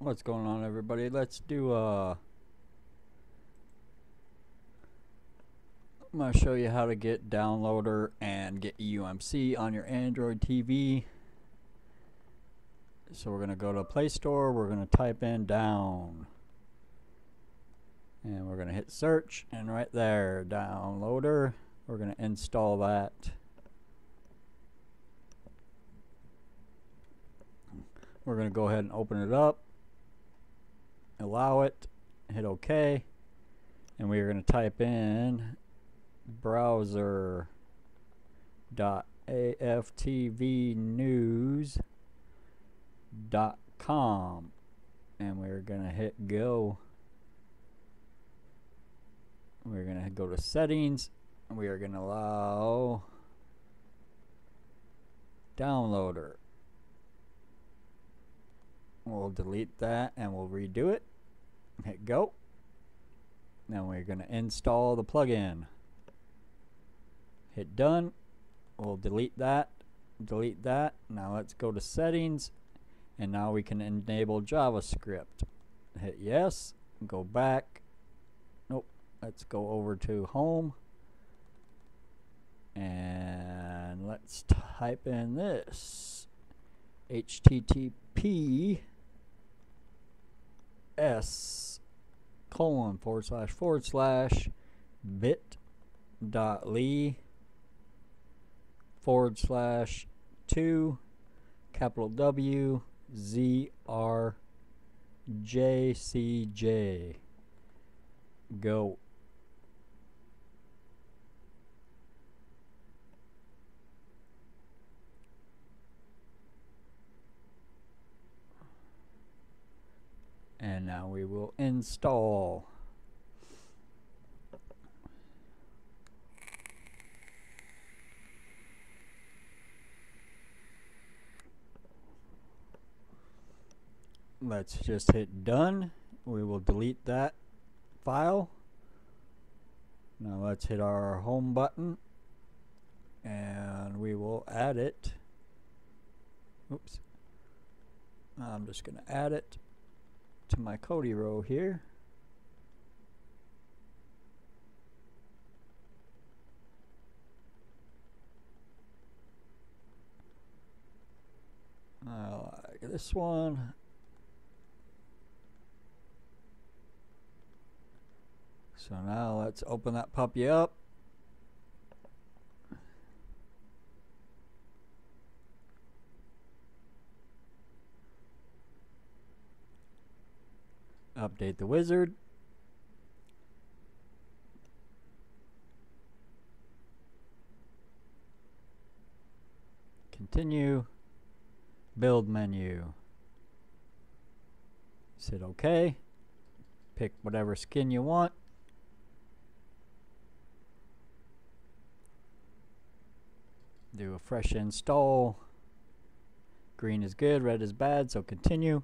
What's going on everybody? Let's do uh I'm going to show you how to get downloader and get EUMC on your Android TV. So we're going to go to Play Store, we're going to type in down. And we're going to hit search and right there downloader, we're going to install that. We're going to go ahead and open it up allow it, hit OK, and we are going to type in browser dot dot com and we're gonna hit go. We're gonna go to settings and we are gonna allow downloader we'll delete that and we'll redo it hit go. Now we're going to install the plugin. Hit done. We'll delete that. Delete that. Now let's go to settings. And now we can enable JavaScript. Hit yes. Go back. Nope. Let's go over to home. And let's type in this. HTTP S colon forward slash forward slash bit dot ly forward slash two capital W Z R J C J. Go and now we will install. Let's just hit done. We will delete that file. Now let's hit our home button and we will add it. Oops. I'm just gonna add it to my Kodi row here. Like this one. So now let's open that puppy up. Update the wizard. Continue. Build menu. Hit OK. Pick whatever skin you want. Do a fresh install. Green is good, red is bad, so continue.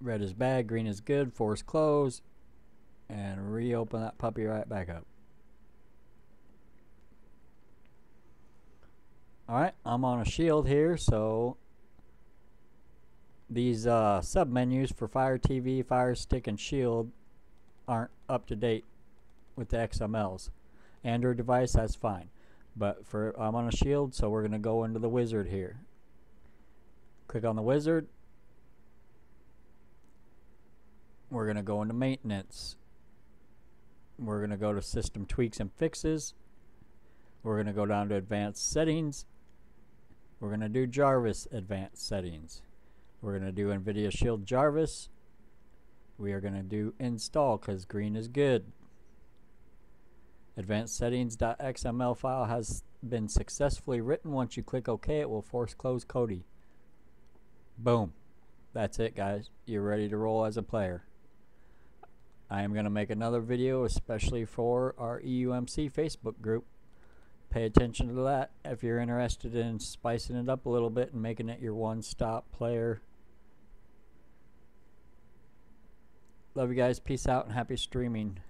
Red is bad, green is good, force close, and reopen that puppy right back up. Alright, I'm on a shield here, so these uh, sub-menus for Fire TV, Fire Stick, and Shield aren't up to date with the XMLs. Android device, that's fine. But for I'm on a shield, so we're going to go into the wizard here. Click on the wizard, we're going to go into maintenance. We're going to go to system tweaks and fixes. We're going to go down to advanced settings. We're going to do Jarvis advanced settings. We're going to do NVIDIA Shield Jarvis. We are going to do install because green is good. Advanced settings.xml file has been successfully written. Once you click OK, it will force close Kodi. Boom. That's it, guys. You're ready to roll as a player. I am going to make another video especially for our EUMC Facebook group. Pay attention to that if you're interested in spicing it up a little bit and making it your one-stop player Love you guys. Peace out and happy streaming.